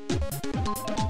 you